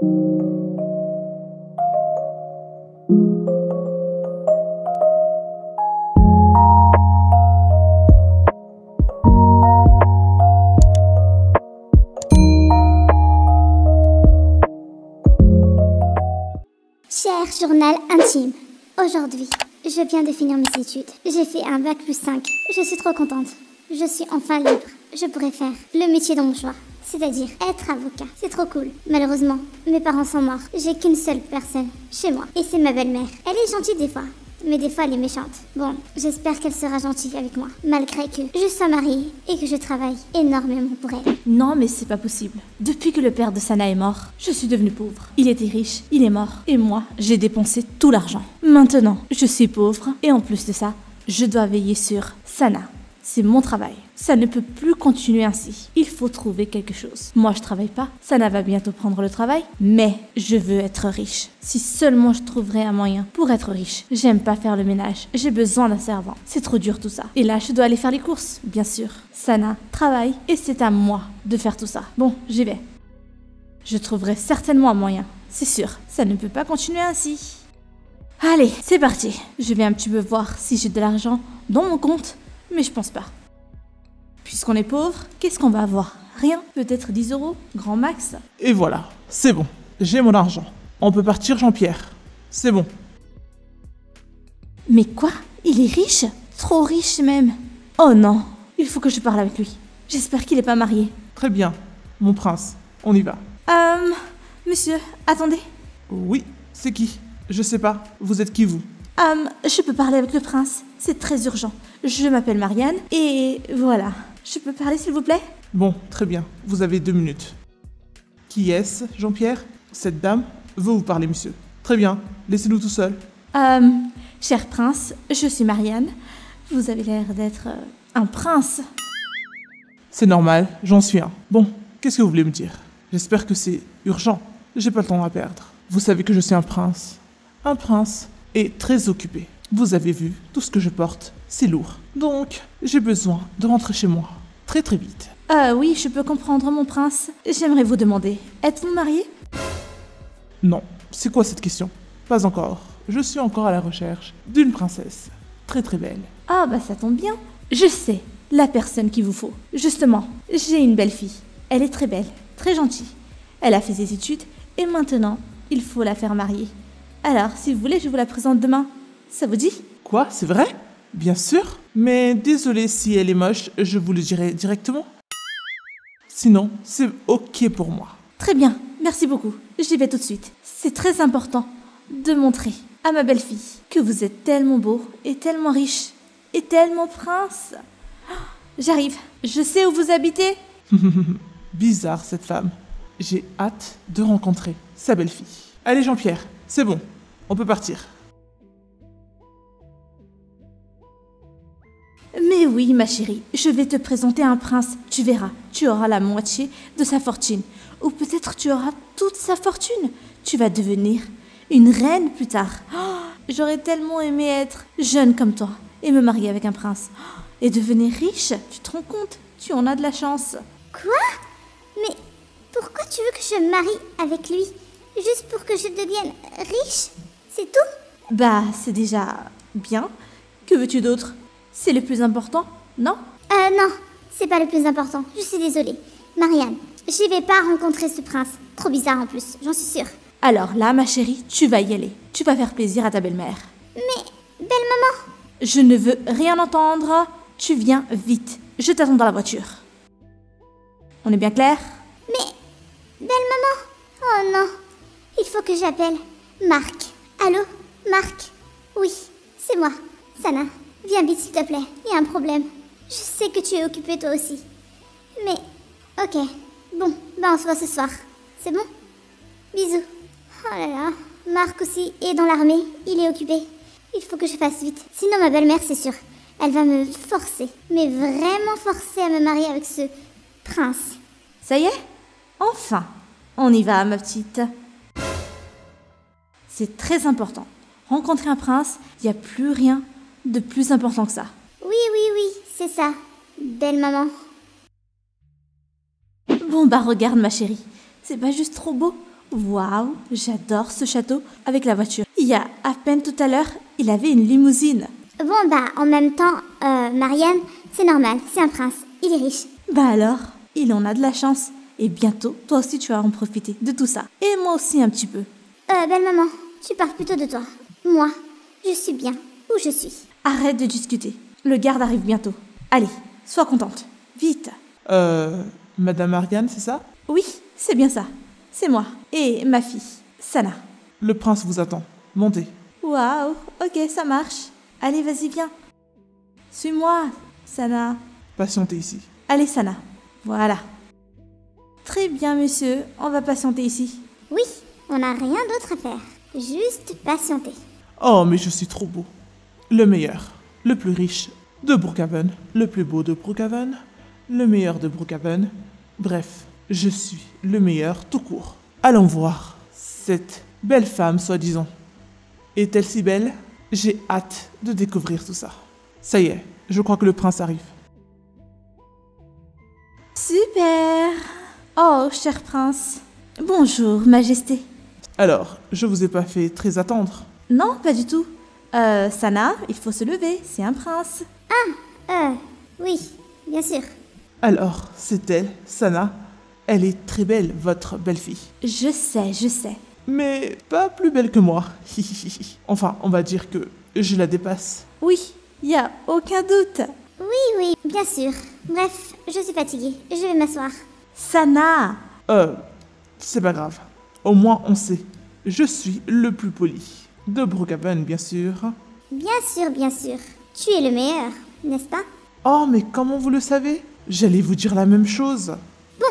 Cher journal intime, aujourd'hui, je viens de finir mes études. J'ai fait un bac plus 5. Je suis trop contente. Je suis enfin libre. Je pourrais faire le métier de mon choix. C'est-à-dire être avocat. C'est trop cool. Malheureusement, mes parents sont morts. J'ai qu'une seule personne chez moi. Et c'est ma belle-mère. Elle est gentille des fois. Mais des fois, elle est méchante. Bon, j'espère qu'elle sera gentille avec moi. Malgré que je sois mariée et que je travaille énormément pour elle. Non, mais c'est pas possible. Depuis que le père de Sana est mort, je suis devenue pauvre. Il était riche, il est mort. Et moi, j'ai dépensé tout l'argent. Maintenant, je suis pauvre. Et en plus de ça, je dois veiller sur Sana. C'est mon travail. Ça ne peut plus continuer ainsi. Il faut trouver quelque chose. Moi, je travaille pas. Sana va bientôt prendre le travail. Mais je veux être riche. Si seulement je trouverais un moyen pour être riche. J'aime pas faire le ménage. J'ai besoin d'un servant. C'est trop dur tout ça. Et là, je dois aller faire les courses, bien sûr. Sana travaille et c'est à moi de faire tout ça. Bon, j'y vais. Je trouverai certainement un moyen. C'est sûr. Ça ne peut pas continuer ainsi. Allez, c'est parti. Je vais un petit peu voir si j'ai de l'argent dans mon compte mais je pense pas. Puisqu'on est pauvre, qu'est-ce qu'on va avoir? Rien Peut-être 10 euros Grand max Et voilà, c'est bon. J'ai mon argent. On peut partir, Jean-Pierre. C'est bon. Mais quoi? Il est riche? Trop riche même. Oh non, il faut que je parle avec lui. J'espère qu'il n'est pas marié. Très bien, mon prince. On y va. Euh... Monsieur, attendez. Oui, c'est qui? Je sais pas. Vous êtes qui, vous? Euh... Je peux parler avec le prince. C'est très urgent. Je m'appelle Marianne et voilà. Je peux parler s'il vous plaît? Bon, très bien. Vous avez deux minutes. Qui est-ce, Jean-Pierre? Cette dame? Veut vous parler, monsieur. Très bien. Laissez-nous tout seul. Euh... Cher prince, je suis Marianne. Vous avez l'air d'être euh, un prince. C'est normal, j'en suis un. Bon, qu'est-ce que vous voulez me dire? J'espère que c'est urgent. J'ai pas le temps à perdre. Vous savez que je suis un prince. Un prince et très occupé. Vous avez vu, tout ce que je porte, c'est lourd. Donc, j'ai besoin de rentrer chez moi. Très très vite. Ah oui, je peux comprendre mon prince. J'aimerais vous demander, êtes-vous marié? Non, c'est quoi cette question? Pas encore. Je suis encore à la recherche d'une princesse. Très très belle. Ah bah ça tombe bien. Je sais, la personne qu'il vous faut. Justement, j'ai une belle fille. Elle est très belle, très gentille. Elle a fait ses études et maintenant, il faut la faire marier. Alors, si vous voulez, je vous la présente demain. Ça vous dit? Quoi? C'est vrai? Bien sûr. Mais désolé si elle est moche, je vous le dirai directement. Sinon, c'est ok pour moi. Très bien, merci beaucoup. J'y vais tout de suite. C'est très important de montrer à ma belle-fille que vous êtes tellement beau et tellement riche et tellement prince. Oh, J'arrive. Je sais où vous habitez. Bizarre cette femme. J'ai hâte de rencontrer sa belle-fille. Allez Jean-Pierre, c'est bon. On peut partir. Oui, ma chérie, je vais te présenter un prince. Tu verras, tu auras la moitié de sa fortune. Ou peut-être tu auras toute sa fortune. Tu vas devenir une reine plus tard. Oh, J'aurais tellement aimé être jeune comme toi et me marier avec un prince. Oh, Et devenir riche, tu te rends compte Tu en as de la chance. Quoi? Mais pourquoi tu veux que je me marie avec lui? Juste pour que je devienne riche C'est tout? Bah, c'est déjà bien. Que veux-tu d'autre? C'est le plus important, non Euh, non, c'est pas le plus important. Je suis désolée. Marianne, je vais pas rencontrer ce prince. Trop bizarre en plus, j'en suis sûre. Alors là, ma chérie, tu vas y aller. Tu vas faire plaisir à ta belle-mère. Mais, belle maman Je ne veux rien entendre. Tu viens vite. Je t'attends dans la voiture. On est bien clair? Mais, belle maman Oh non, il faut que j'appelle Marc. Allô, Marc? Oui, c'est moi, Sana. Viens vite s'il te plaît, il y a un problème. Je sais que tu es occupée toi aussi. Mais, ok. Bon, ben on se voit ce soir. C'est bon? Bisous. Oh là là, Marc aussi est dans l'armée, il est occupé. Il faut que je fasse vite. Sinon ma belle-mère, c'est sûr, elle va me forcer, mais vraiment forcer à me marier avec ce prince. Ça y est? Enfin On y va, ma petite. C'est très important. Rencontrer un prince, il n'y a plus rien de plus important que ça. Oui, oui, oui, c'est ça. Belle maman. Bon bah regarde ma chérie, c'est pas juste trop beau? Waouh, j'adore ce château avec la voiture. Il y a à peine tout à l'heure, il avait une limousine. Bon, bah, en même temps, euh, Marianne, c'est normal, c'est un prince, il est riche. Bah alors, il en a de la chance. Et bientôt, toi aussi tu vas en profiter de tout ça. Et moi aussi un petit peu. Euh, belle maman, tu parles plutôt de toi. Moi, je suis bien où je suis. Arrête de discuter. Le garde arrive bientôt. Allez, sois contente. Vite. Euh, Madame Marianne, c'est ça? Oui, c'est bien ça. C'est moi. Et ma fille, Sana. Le prince vous attend. Montez. Waouh, ok, ça marche. Allez, vas-y, viens. Suis-moi, Sana. Patientez ici. Allez, Sana. Voilà. Très bien, monsieur. On va patienter ici. Oui, on n'a rien d'autre à faire. Juste patienter. Oh, mais je suis trop beau. Le meilleur, le plus riche de Brookhaven, le plus beau de Brookhaven, le meilleur de Brookhaven. Bref, je suis le meilleur tout court. Allons voir cette belle femme, soi-disant. Est-elle si belle? J'ai hâte de découvrir tout ça. Ça y est, je crois que le prince arrive. Super. Oh, cher prince. Bonjour, majesté. Alors, je vous ai pas fait très attendre. Non, pas du tout. Euh, Sana, il faut se lever, c'est un prince. Euh, oui, bien sûr. Alors, c'est elle, Sana? Elle est très belle, votre belle-fille. Je sais, je sais. Mais pas plus belle que moi. enfin, on va dire que je la dépasse. Oui, y a aucun doute. Oui, oui, bien sûr. Bref, je suis fatiguée. Je vais m'asseoir. Sana. Euh, c'est pas grave. Au moins, on sait. Je suis le plus poli. De Brookhaven, bien sûr. Bien sûr, bien sûr. Tu es le meilleur, n'est-ce pas? Oh, mais comment vous le savez? J'allais vous dire la même chose. Bon,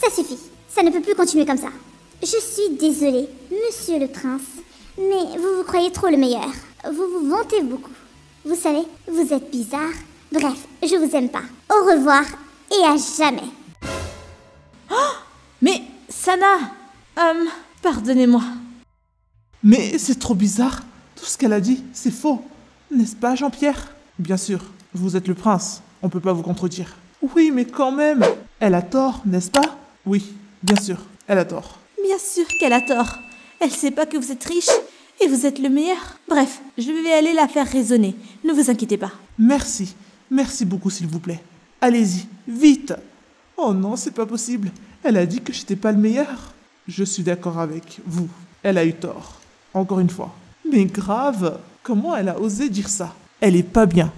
ça suffit. Ça ne peut plus continuer comme ça. Je suis désolée, monsieur le prince, mais vous vous croyez trop le meilleur. Vous vous vantez beaucoup. Vous savez, vous êtes bizarre. Bref, je vous aime pas. Au revoir et à jamais. Mais Sana. Hum, pardonnez-moi. Mais c'est trop bizarre. Tout ce qu'elle a dit, c'est faux. N'est-ce pas, Jean-Pierre? Bien sûr, vous êtes le prince. On peut pas vous contredire. Oui, mais quand même. Elle a tort, n'est-ce pas? Oui, bien sûr, elle a tort. Bien sûr qu'elle a tort. Elle sait pas que vous êtes riche et vous êtes le meilleur. Bref, je vais aller la faire raisonner. Ne vous inquiétez pas. Merci. Merci beaucoup, s'il vous plaît. Allez-y, vite. Oh non, c'est pas possible. Elle a dit que j'étais pas le meilleur. Je suis d'accord avec vous. Elle a eu tort. Encore une fois. Mais grave, comment elle a osé dire ça? Elle est pas bien.